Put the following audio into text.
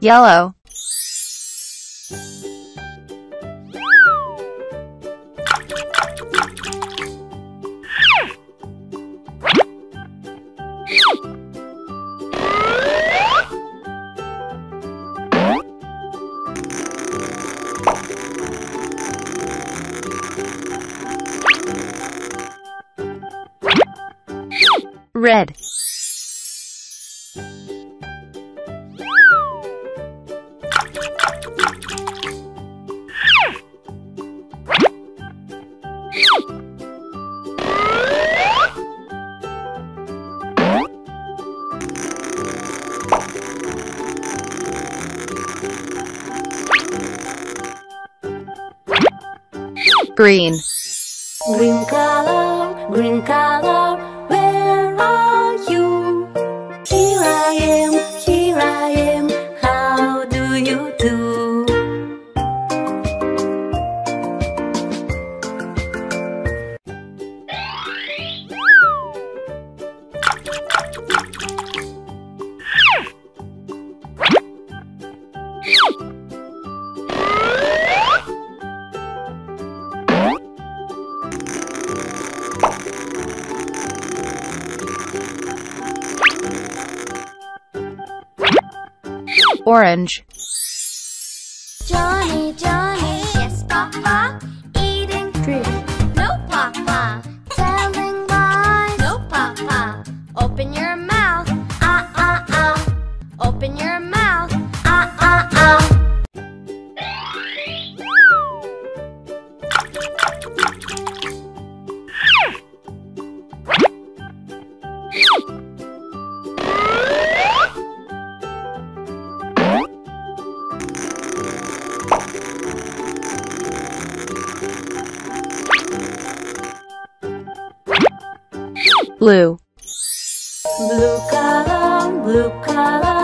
yellow, red, green, Green color, green color, orange, Johnny, Johnny, yes, Papa. Eating Tree. no, Papa. Telling lies, no, Papa. Open your mouth, ah, ah, ah. Open your mouth, blue. Blue color, blue color.